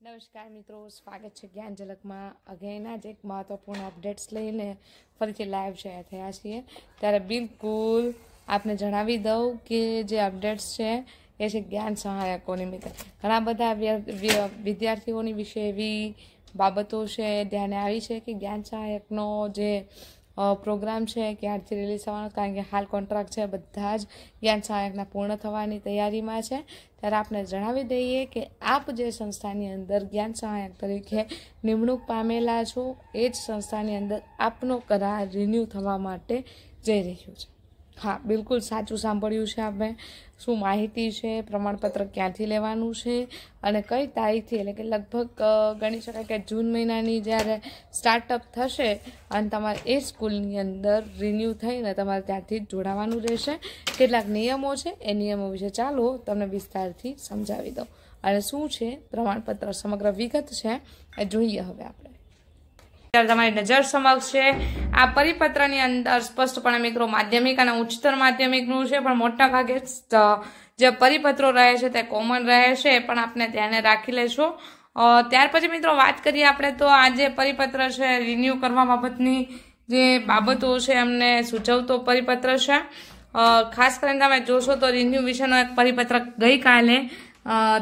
નમસ્કાર મિત્રો, સ્વાગત છે જ્ઞાન ઝલકમાં અગેના જ એક મહત્વપૂર્ણ અપડેટ્સ લઈને ફરીથી લાઈવ શેર થયા છીએ. ત્યારે બિલકુલ આપને જણાવી દઉં કે જે અપડેટ્સ છે, એ છે જ્ઞાન સહાયકોની મિત્ર. ઘણા બધા વિદ્યાર્થીઓની વિશે એવી બાબતો છે, ધ્યાને આવી છે કે જ્ઞાન સહાયકનો જે પ્રોગ્રામ છે ક્યારથી રિલીઝ થવાનો, કારણ કે હાલ કોન્ટ્રાક્ટ છે બધા જ જ્ઞાન સહાયકના પૂર્ણ થવાની તૈયારીમાં છે. ત્યારે આપણે જણાવી દઈએ કે આપ જે સંસ્થાની અંદર જ્ઞાન સહાયક તરીકે નિમણૂક પામેલા છો, એ જ સંસ્થાની અંદર આપનો કરાર રિન્યૂ થવા માટે જઈ રહ્યું છે. હા, બિલકુલ સાચું સાંભળ્યું છે આપણે શું માહિતી છે, પ્રમાણપત્ર ક્યાંથી લેવાનું છે અને કઈ તારીખથી? એટલે કે લગભગ ગણી શકાય કે જૂન મહિનાની જ્યારે સ્ટાર્ટઅપ થશે અને તમારે એ સ્કૂલની અંદર રિન્યૂ થઈને તમારે ત્યાંથી જોડાવાનું રહેશે. કેટલાક નિયમો છે, એ નિયમો વિશે ચાલો તમને વિસ્તારથી સમજાવી દઉં. અને શું છે, પ્રમાણપત્ર સમગ્ર વિગત છે, એ જોઈએ હવે આપણે. તમારી નજર સમક્ષ છે આ પરિપત્રની અંદર સ્પષ્ટપણે મિત્રો માધ્યમિક અને ઉચ્ચતર માધ્યમિકનું છે, પણ મોટા ભાગે જે પરિપત્રો રહે છે તે કોમન રહે છે, એ પણ આપણે ધ્યાને રાખી લેશો. ત્યાર પછી મિત્રો વાત કરીએ આપણે તો આ જે પરિપત્ર છે રિન્યૂ કરવા બાબતની જે બાબતો છે, એમને સૂચવતો પરિપત્ર છે. ખાસ કરીને તમે જોશો તો રિન્યૂ વિશેનો એક પરિપત્ર ગઈકાલે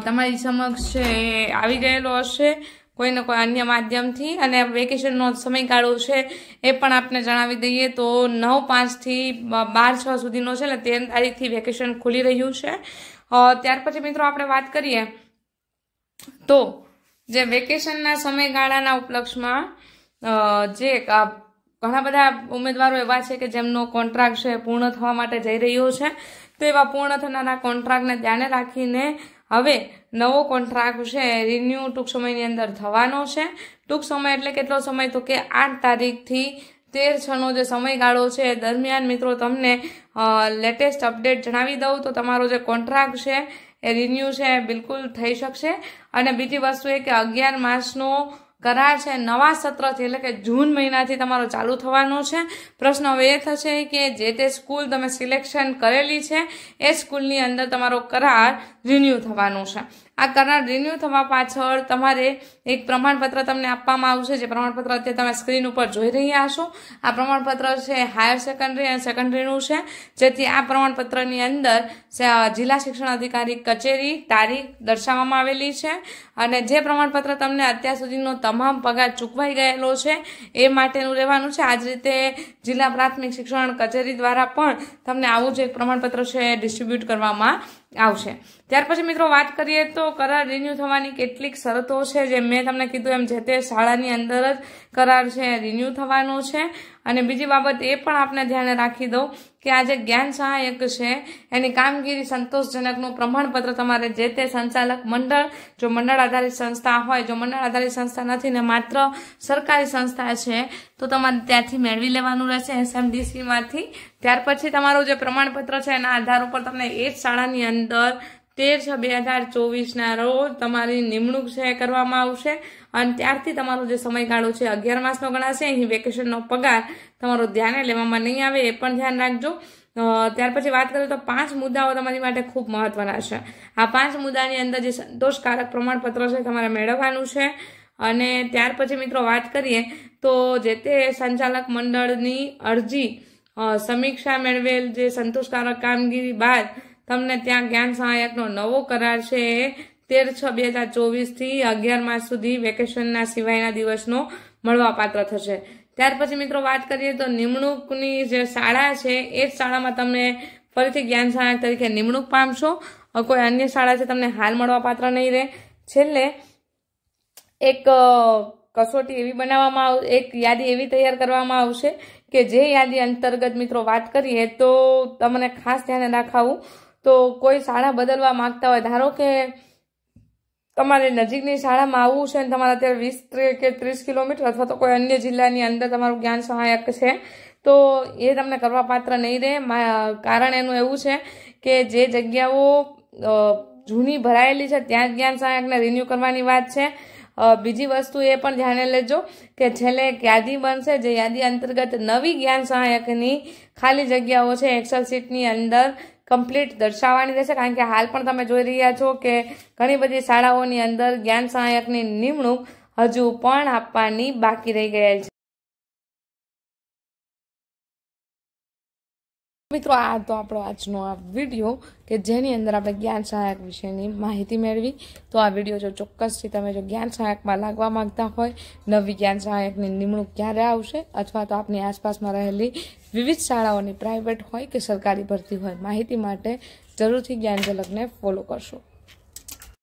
તમારી સમક્ષ છે આવી ગયેલો હશે. કોઈને કોઈ અન્ય માધ્યમથી અને વેકેશનનો સમયગાળો છે એ પણ આપને જણાવી દઈએ તો નવ પાંચથી બાર છ સુધીનો છે એટલે તેર તારીખથી વેકેશન ખુલી રહ્યું છે. ત્યાર પછી મિત્રો આપણે વાત કરીએ તો જે વેકેશનના સમયગાળાના ઉપલક્ષમાં જે ઘણા બધા ઉમેદવારો એવા છે કે જેમનો કોન્ટ્રાક્ટ છે પૂર્ણ થવા માટે જઈ રહ્યો છે. તો એવા પૂર્ણ થનારા કોન્ટ્રાક્ટને ધ્યાને રાખીને હવે નવો કોન્ટ્રાક્ટ છે રિન્યૂ ટૂંક સમયની અંદર થવાનો છે. ટૂંક સમય એટલે કેટલો સમય? તો કે આઠ તારીખથી તેર છનો જે સમયગાળો છે દરમિયાન મિત્રો તમને લેટેસ્ટ અપડેટ જણાવી દઉં. તો તમારો જે કોન્ટ્રાક્ટ છે, એ રિન્યૂ છે બિલકુલ થઈ શકશે. અને બીજી વસ્તુ એ કે અગિયાર માસનો કરાર છે. નવા સત્રથી એટલે કે જૂન મહિનાથી તમારો ચાલુ થવાનો છે. પ્રશ્ન હવે એ થશે કે જે તે સ્કૂલ તમે સિલેક્શન કરેલી છે, એ સ્કૂલની અંદર તમારો કરાર રિન્યૂ થવાનો છે. આ કરાર રિન્યૂ થવા પાછળ તમારે એક પ્રમાણપત્ર તમને આપવામાં આવશે. જે પ્રમાણપત્ર અત્યારે તમે સ્ક્રીન ઉપર જોઈ રહ્યા છો આ પ્રમાણપત્ર છે હાયર સેકન્ડરી અને સેકન્ડરીનું છે. જેથી આ પ્રમાણપત્રની અંદર જિલ્લા શિક્ષણ અધિકારી કચેરી તારીખ દર્શાવવામાં આવેલી છે અને જે પ્રમાણપત્ર તમને અત્યાર સુધીનો તમામ પગાર ચૂકવાઈ ગયેલો છે, એ માટેનું રહેવાનું છે. આ જ રીતે જિલ્લા પ્રાથમિક શિક્ષણ કચેરી દ્વારા પણ તમને આવું જ એક પ્રમાણપત્ર છે ડિસ્ટ્રીબ્યુટ કરવામાં આવશે. ત્યાર પછી મિત્રો વાત કરીએ તો કરાર રિન્યૂ થવાની કેટલીક શરતો છે જે મેં તમને કીધું એમ જે તે શાળાની અંદર જ કરાર છે રિન્યૂ થવાનો છે. અને બીજી બાબત એ પણ આપણે ધ્યાને રાખી દઉં કે આ જે જ્ઞાન સહાયક છે, એની કામગીરી સંતોષજનકનું પ્રમાણપત્ર તમારે જે તે સંચાલક મંડળ, જો મંડળ આધારિત સંસ્થા હોય, જો મંડળ આધારિત સંસ્થા નથી ને માત્ર સરકારી સંસ્થા છે, તો તમારે ત્યાંથી મેળવી લેવાનું રહેશે એસએમડીસીમાંથી ત્યાર પછી તમારું જે પ્રમાણપત્ર છે, એના આધાર ઉપર તમને એ જ શાળાની અંદર તેર છ બે હજાર ચોવીસના રોજ તમારી નિમણૂક છે કરવામાં આવશે. અને ત્યારથી તમારો જે સમયગાળો છે, અગિયાર માસનો ગણાશે. અહીં વેકેશનનો પગાર તમારો ધ્યાને લેવામાં નહીં આવે, એ પણ ધ્યાન રાખજો. ત્યાર પછી વાત કરીએ તો પાંચ મુદ્દાઓ તમારી માટે ખૂબ મહત્વના છે. આ પાંચ મુદ્દાની અંદર જે સંતોષકારક પ્રમાણપત્ર છે તમારે મેળવવાનું છે. અને ત્યાર પછી મિત્રો વાત કરીએ તો જે તે સંચાલક મંડળની અરજી સમીક્ષા મેળવેલ જે સંતોષકારક કામગીરી બાદ તમને ત્યાં જ્ઞાન સહાયકનો નવો કરાર છે. એ તેર છ બે હજાર ચોવીસથી અગિયાર માસ સુધી વેકેશનના સિવાયના દિવસનો મળવાપાત્ર થશે. ત્યાર પછી મિત્રો વાત કરીએ તો નિમણૂકની જે શાળા છે, એ જ શાળામાં તમને ફરીથી જ્ઞાન સહાયક તરીકે નિમણૂક પામશો. કોઈ અન્ય શાળા છે, તમને હાલ મળવાપાત્ર નહીં રહે. છેલ્લે એક કસોટી એવી બનાવવામાં આવ, એક યાદી એવી તૈયાર કરવામાં આવશે કે જે યાદી અંતર્ગત મિત્રો વાત કરીએ તો તમને ખાસ ધ્યાને રાખાવું તો કોઈ શાળા બદલવા માંગતા હોય, ધારો કે તમારે નજીકની શાળામાં આવવું છે અને તમારે અત્યારે વીસ કે ત્રીસ કિલોમીટર અથવા તો કોઈ અન્ય જિલ્લાની અંદર તમારું જ્ઞાન સહાયક છે, તો એ તમને કરવા પાત્ર નહીં રહે. કારણ એનું એવું છે કે જે જગ્યાઓ જૂની ભરાયેલી છે, ત્યાં જ્ઞાન સહાયકને રિન્યૂ કરવાની વાત છે. બીજી વસ્તુ એ પણ ધ્યાને લેજો કે છેલ્લે એક યાદી બનશે, જે યાદી અંતર્ગત નવી જ્ઞાન સહાયકની ખાલી જગ્યાઓ છે એક્સેલ શીટની અંદર. કમ્પ્લીટ દર્શાવવાની રહેશે, કારણ કે હાલ પણ તમે જોઈ રહ્યા છો કે ઘણી બધી શાળાઓની અંદર જ્ઞાન સહાયકની નિમણૂક હજુ પણ આપવાની બાકી રહી ગયેલ છે. મિત્રો, આ તો આપણો આજનો આ વીડિયો કે જેની અંદર આપણે જ્ઞાન સહાયક વિશેની માહિતી મેળવી. તો આ વીડિયો જો ચોક્કસથી તમે જો જ્ઞાન સહાયકમાં લાગવા માંગતા હોય, નવી જ્ઞાન સહાયકની નિમણૂક ક્યારે આવશે અથવા તો આપની આસપાસમાં રહેલી વિવિધ શાળાઓની પ્રાઇવેટ હોય કે સરકારી ભરતી હોય, માહિતી માટે જરૂરથી જ્ઞાન ઝલકને ફોલો કરશો.